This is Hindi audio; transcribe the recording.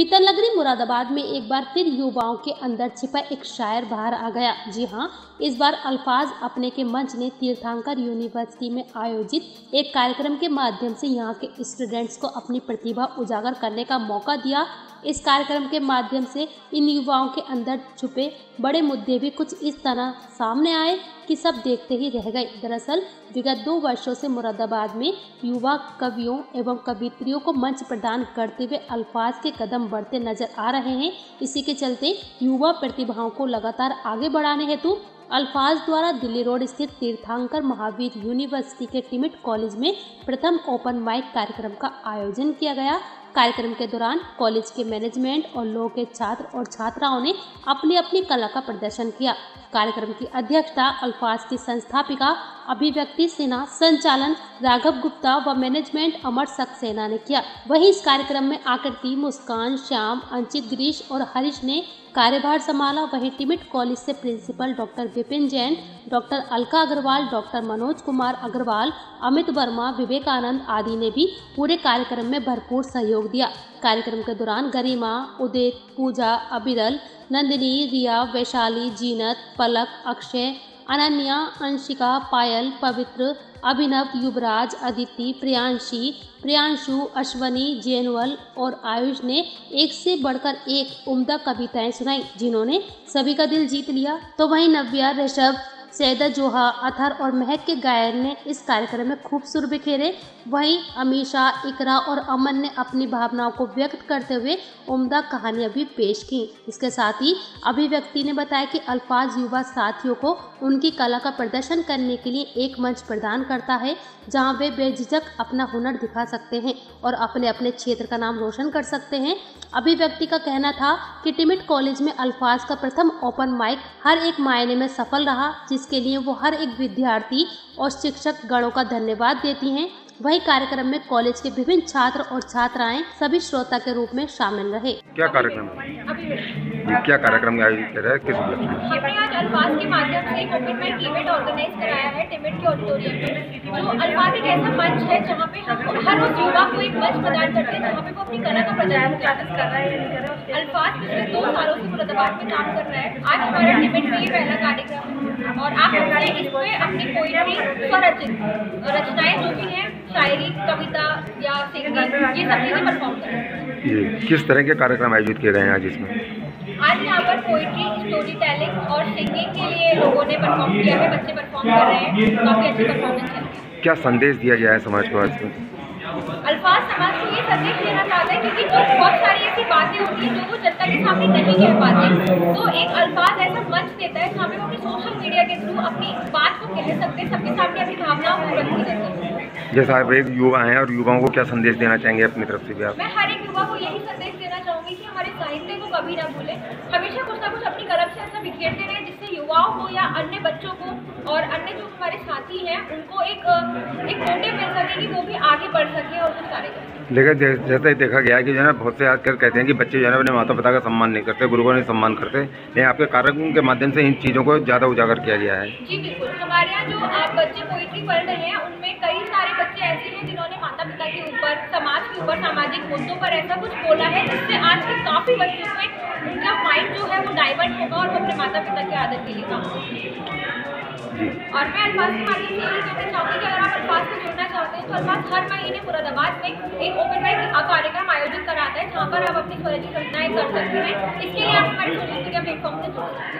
पीतल नगरी मुरादाबाद में एक बार फिर युवाओं के अंदर छिपा एक शायर बाहर आ गया। जी हाँ इस बार अल्फाज अपने के मंच ने तीर्थांकर यूनिवर्सिटी में आयोजित एक कार्यक्रम के माध्यम से यहाँ के स्टूडेंट्स को अपनी प्रतिभा उजागर करने का मौका दिया। इस कार्यक्रम के माध्यम से इन युवाओं के अंदर छुपे बड़े मुद्दे भी कुछ इस तरह सामने आए कि सब देखते ही रह गए। दरअसल, विगत दो वर्षों से मुरादाबाद में युवा कवियों एवं कवित्रियों को मंच प्रदान करते हुए अल्फाज के कदम बढ़ते नज़र आ रहे हैं। इसी के चलते युवा प्रतिभाओं को लगातार आगे बढ़ाने हेतु अल्फाज द्वारा दिल्ली रोड स्थित तीर्थांकर महावीर यूनिवर्सिटी के टिमिट कॉलेज में प्रथम ओपन माइक कार्यक्रम का आयोजन किया गया। कार्यक्रम के दौरान कॉलेज के मैनेजमेंट और लोगों के छात्र और छात्राओं ने अपनी अपनी कला का प्रदर्शन किया। कार्यक्रम की अध्यक्षता अल्फाज की संस्थापिका, अभिव्यक्ति सिन्हा संचालन राघव गुप्ता व मैनेजमेंट अमर सक्सेना ने किया। वहीं इस कार्यक्रम में आकृति, मुस्कान, श्याम, अंचित, गिरीश और हरीश ने कार्यभार संभाला। वहीं टिमिट कॉलेज से principal doctor Vipin Jain, doctor Alka Agrawal, doctor Manoj Kumar Agrawal, Amit Verma, Vivekanand आदि ने भी पूरे कार्यक्रम में भरपूर सहयोग दिया। कार्यक्रम के दौरान गरिमा, उदित, पूजा अबिरल नंदिनी, रिया, वैशाली, जीनत, पलक, अक्षय, अनन्या, अंशिका, पायल, पवित्र, अभिनव, युवराज, अदिति, प्रियांशी, प्रियांशु, अश्वनी जैनवल और आयुष ने एक से बढ़कर एक उम्दा कविताएँ सुनाई, जिन्होंने सभी का दिल जीत लिया। तो वहीं नव्या, ऋषभ सैदा जोहा, अथर और महक के गायन ने इस कार्यक्रम में खूब सुर बिखेरे। वहीं अमीशा इकरा और अमन ने अपनी भावनाओं को व्यक्त करते हुए उम्दा कहानियाँ भी पेश की। इसके साथ ही अभिव्यक्ति ने बताया कि अल्फाज युवा साथियों को उनकी कला का प्रदर्शन करने के लिए एक मंच प्रदान करता है, जहाँ वे बेझिझक अपना हुनर दिखा सकते हैं और अपने अपने क्षेत्र का नाम रोशन कर सकते हैं। अभिव्यक्ति का कहना था कि टिमिट कॉलेज में अल्फाज का प्रथम ओपन माइक हर एक मायने में सफल रहा जिसके लिए वो हर एक विद्यार्थी और शिक्षक गणों का धन्यवाद देती हैं। वही कार्यक्रम में कॉलेज के विभिन्न छात्र और छात्राएँ सभी श्रोता के रूप में शामिल रहे। क्या कार्यक्रम क्या कार्यक्रम आयोजित कर रहे हैं? किस हमने आज अल्फाज के माध्यम से एक ओपन माइक इवेंट ऑर्गेनाइज कराया है टिमिट के ऑडिटोरियम में। जो अल्फाज एक ऐसा मंच है जहाँ पे हम हर रोज युवा को एक मंच प्रदान करते हैं जहाँ पे वो अपनी कला का प्रदर्शन कर रहा है। अल्फाज पिछले दो सालों से मुरादाबाद में काम कर रहा है। आज हमारे टिमिट में ये पहला कार्यक्रम है। और आप हमसे इस पे अपनी पोइट्री स्वरचित रचनाएँ जो भी हैं शायरी कविता या ये सब चीज़ें परफॉर्म करें ये किस तरह के कार्यक्रम आयोजित किए गए हैं आज इसमें? आज यहाँ पर पोइट्री स्टोरी टेलिंग और सिंगिंग के लिए लोगों ने परफॉर्म किया है बच्चे परफॉर्म कर रहे हैं काफ़ी अच्छी परफॉर्मेंस है। क्या संदेश दिया गया है समाज को आज में अल्फाज समाज को ये संदेश देना चाहता है क्योंकि जो बहुत सारी ऐसी बातें होती हैं जो वो जनता के सामने नहीं कह पाते। तो एक अल्फाज ऐसा मंच देता है जहाँ पे वो अपनी सोशल मीडिया के थ्रू अपनी बात को कह सकते हैं सबके सामने अपनी भावनाओं को रखती रहती है। जैसा आप एक युवा हैं और युवाओं को क्या संदेश देना चाहेंगे अपनी तरफ़ से भी आप? मैं हर एक युवा को यही संदेश देना चाहूँगी कि हमारे साहित्य को कभी ना भूलें। हमेशा कुछ ना कुछ अपनी कलम से ऐसा बिखेरते रहे जिससे युवाओं को या अन्य बच्चों को और अन्य जो हमारे साथी हैं उनको एक एक मोटिव मिल सके कि वो भी आगे बढ़ सके और कुछ कार्य करें। लेकिन जैसे देखा गया है कि जो है ना बहुत से आजकल कहते हैं कि बच्चे जो है ना अपने माता पिता का सम्मान नहीं करते गुरुओं ने सम्मान करते लेकिन आपके कार्यक्रम के माध्यम से इन चीज़ों को ज़्यादा उजागर किया गया है। जी बिल्कुल। हमारे यहाँ जो आप बच्चे पोइट्री पढ़ रहे हैं उनमें कई सारे बच्चे ऐसे हैं जिन्होंने के ऊपर सामाजिक मुद्दों पर ऐसा कुछ बोला है जिससे आज के काफ़ी बच्चों में उनका माइंड जो है वो डाइवर्ट होगा और वो अपने माता पिता के आदर के लिए काम और मैं अल्फाज के माध्यम से यही कहना चाहूँगी कि अगर आप अल्फाज को जुड़ना चाहते हैं तो अल्फाज हर महीने मुरादाबाद में एक ओपन माइक कार्यक्रम आयोजित कराता है, जहाँ पर आप अपनी स्वरचित घटनाएँ कर सकते हैं। इसके लिए आप हमारे सोशल मीडिया प्लेटफॉर्म से जुड़ सकते हैं।